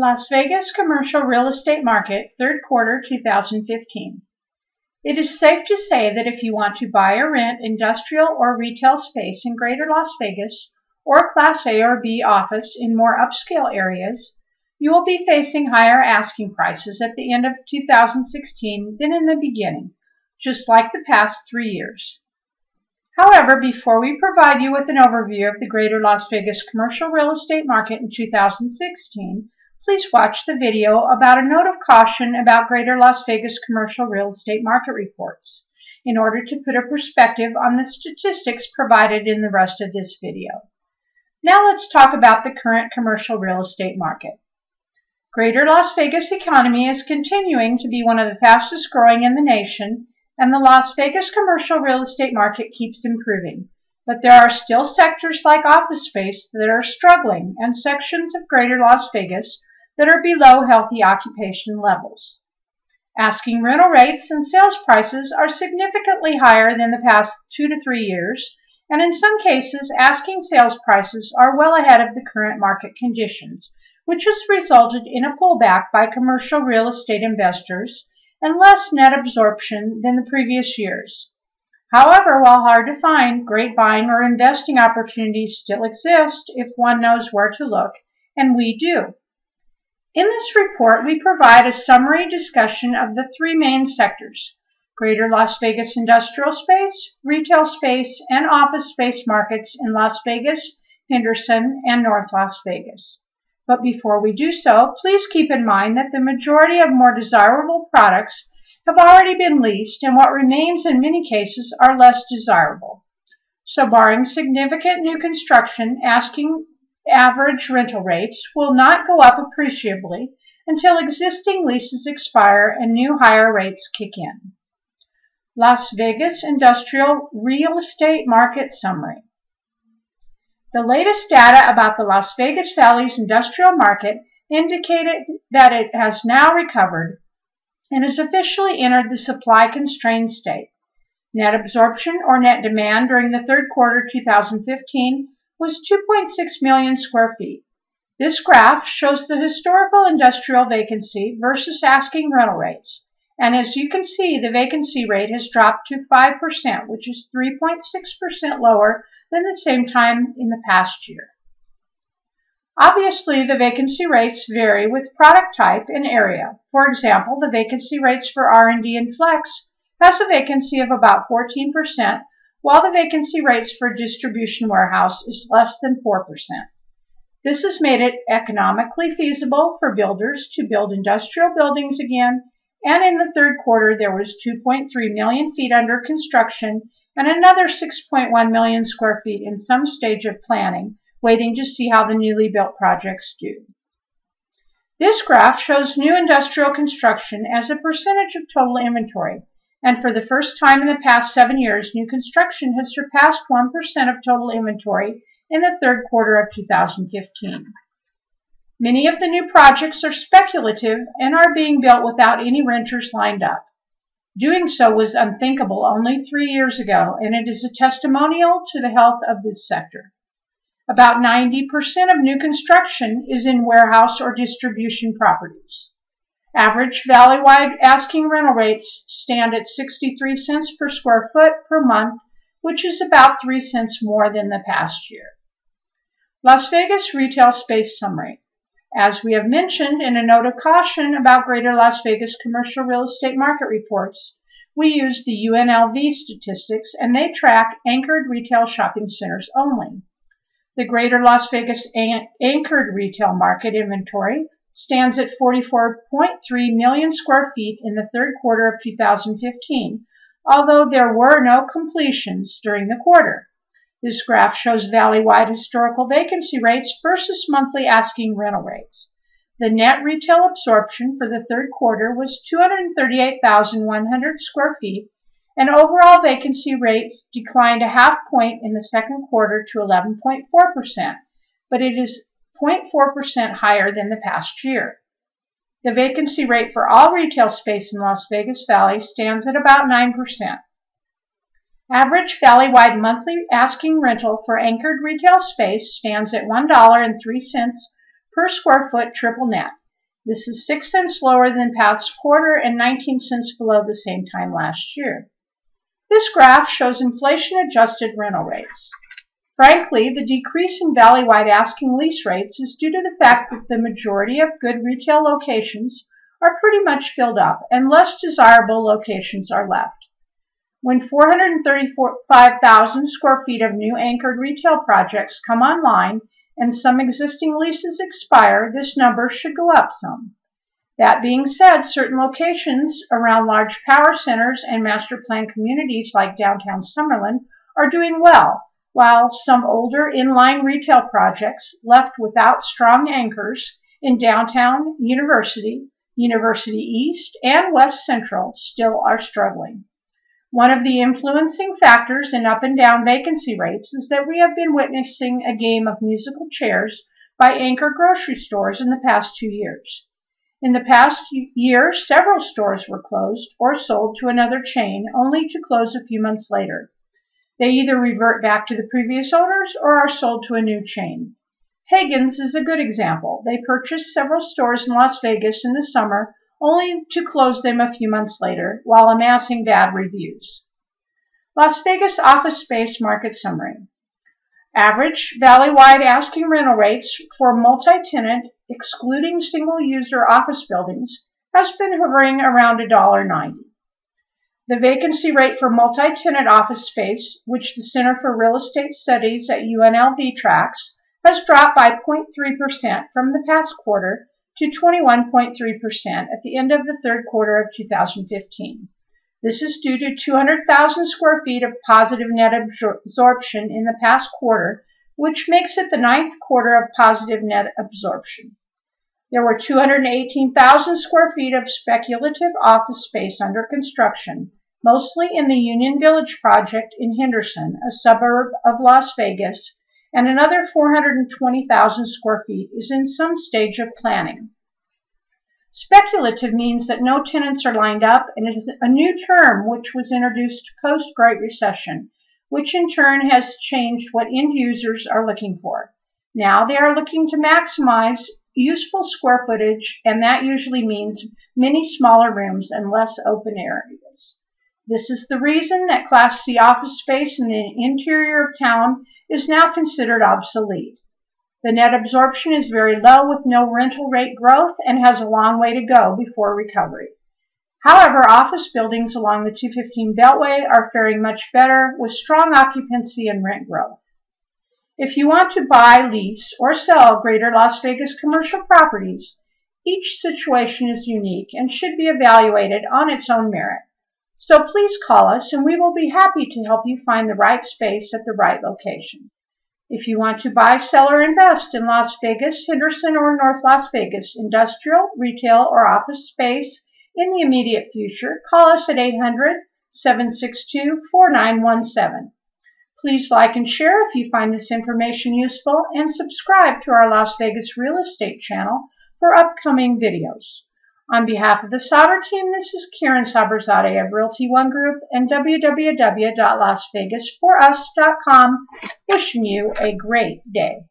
Las Vegas commercial real estate market, third quarter 2015. It is safe to say that if you want to buy or rent industrial or retail space in greater Las Vegas or Class A or B office in more upscale areas, you will be facing higher asking prices at the end of 2016 than in the beginning, just like the past three years. However, before we provide you with an overview of the greater Las Vegas commercial real estate market in 2016, please watch the video about a note of caution about Greater Las Vegas commercial real estate market reports in order to put a perspective on the statistics provided in the rest of this video. Now let's talk about the current commercial real estate market. Greater Las Vegas economy is continuing to be one of the fastest growing in the nation and the Las Vegas commercial real estate market keeps improving. But there are still sectors like office space that are struggling and sections of Greater Las Vegas that are below healthy occupation levels. Asking rental rates and sales prices are significantly higher than the past two to three years, and in some cases, asking sales prices are well ahead of the current market conditions, which has resulted in a pullback by commercial real estate investors and less net absorption than the previous years. However, while hard to find, great buying or investing opportunities still exist if one knows where to look, and we do. In this report, we provide a summary discussion of the three main sectors, Greater Las Vegas industrial space, retail space, and office space markets in Las Vegas, Henderson, and North Las Vegas. But before we do so, please keep in mind that the majority of more desirable products have already been leased and what remains in many cases are less desirable. So barring significant new construction, asking average rental rates will not go up appreciably until existing leases expire and new higher rates kick in. Las Vegas Industrial Real Estate Market Summary The latest data about the Las Vegas Valley's industrial market indicated that it has now recovered and has officially entered the supply-constrained state. Net absorption or net demand during the third quarter 2015 was 2.6 million square feet. This graph shows the historical industrial vacancy versus asking rental rates. And as you can see, the vacancy rate has dropped to 5%, which is 3.6% lower than the same time in the past year. Obviously, the vacancy rates vary with product type and area. For example, the vacancy rates for R&D and Flex has a vacancy of about 14%, while the vacancy rates for distribution warehouse is less than 4%. This has made it economically feasible for builders to build industrial buildings again, and in the third quarter there was 2.3 million feet under construction and another 6.1 million square feet in some stage of planning, waiting to see how the newly built projects do. This graph shows new industrial construction as a percentage of total inventory and for the first time in the past seven years, new construction has surpassed 1% of total inventory in the third quarter of 2015. Many of the new projects are speculative and are being built without any renters lined up. Doing so was unthinkable only three years ago, and it is a testimonial to the health of this sector. About 90% of new construction is in warehouse or distribution properties. Average valley-wide asking rental rates stand at 63 cents per square foot per month, which is about 3 cents more than the past year. Las Vegas Retail Space Summary. As we have mentioned in a note of caution about Greater Las Vegas commercial real estate market reports, we use the UNLV statistics and they track anchored retail shopping centers only. The Greater Las Vegas anchored retail market inventory stands at 44.3 million square feet in the third quarter of 2015, although there were no completions during the quarter. This graph shows valley-wide historical vacancy rates versus monthly asking rental rates. The net retail absorption for the third quarter was 238,100 square feet, and overall vacancy rates declined a half point in the second quarter to 11.4%, but it is 0.4% higher than the past year. The vacancy rate for all retail space in Las Vegas Valley stands at about 9%. Average valley-wide monthly asking rental for anchored retail space stands at $1.03 per square foot triple net. This is 6 cents lower than past quarter and 19 cents below the same time last year. This graph shows inflation-adjusted rental rates. Frankly, the decrease in valley-wide asking lease rates is due to the fact that the majority of good retail locations are pretty much filled up and less desirable locations are left. When 435,000 square feet of new anchored retail projects come online and some existing leases expire, this number should go up some. That being said, certain locations around large power centers and master plan communities like downtown Summerlin are doing well, while some older inline retail projects left without strong anchors in downtown University, University East, and West Central still are struggling. One of the influencing factors in up and down vacancy rates is that we have been witnessing a game of musical chairs by anchor grocery stores in the past two years. In the past year, several stores were closed or sold to another chain only to close a few months later. They either revert back to the previous owners or are sold to a new chain. Haggen's is a good example. They purchased several stores in Las Vegas in the summer only to close them a few months later while amassing bad reviews. Las Vegas office space market summary. Average valley-wide asking rental rates for multi-tenant, excluding single-user office buildings, has been hovering around $1.90. The vacancy rate for multi-tenant office space, which the Center for Real Estate Studies at UNLV tracks, has dropped by 0.3% from the past quarter to 21.3% at the end of the third quarter of 2015. This is due to 200,000 square feet of positive net absorption in the past quarter, which makes it the ninth quarter of positive net absorption. There were 218,000 square feet of speculative office space under construction, mostly in the Union Village project in Henderson, a suburb of Las Vegas, and another 420,000 square feet is in some stage of planning. Speculative means that no tenants are lined up and it is a new term which was introduced post-Great Recession, which in turn has changed what end users are looking for. Now they are looking to maximize useful square footage, and that usually means many smaller rooms and less open areas. This is the reason that Class C office space in the interior of town is now considered obsolete. The net absorption is very low with no rental rate growth and has a long way to go before recovery. However, office buildings along the 215 Beltway are faring much better with strong occupancy and rent growth. If you want to buy, lease, or sell greater Las Vegas commercial properties, each situation is unique and should be evaluated on its own merit. So please call us and we will be happy to help you find the right space at the right location. If you want to buy, sell, or invest in Las Vegas, Henderson, or North Las Vegas, industrial, retail, or office space in the immediate future, call us at 800-762-4917. Please like and share if you find this information useful and subscribe to our Las Vegas real estate channel for upcoming videos. On behalf of the Sauber team, this is Karen Saberzadeh of Realty One Group and www.lasvegas4us.com wishing you a great day.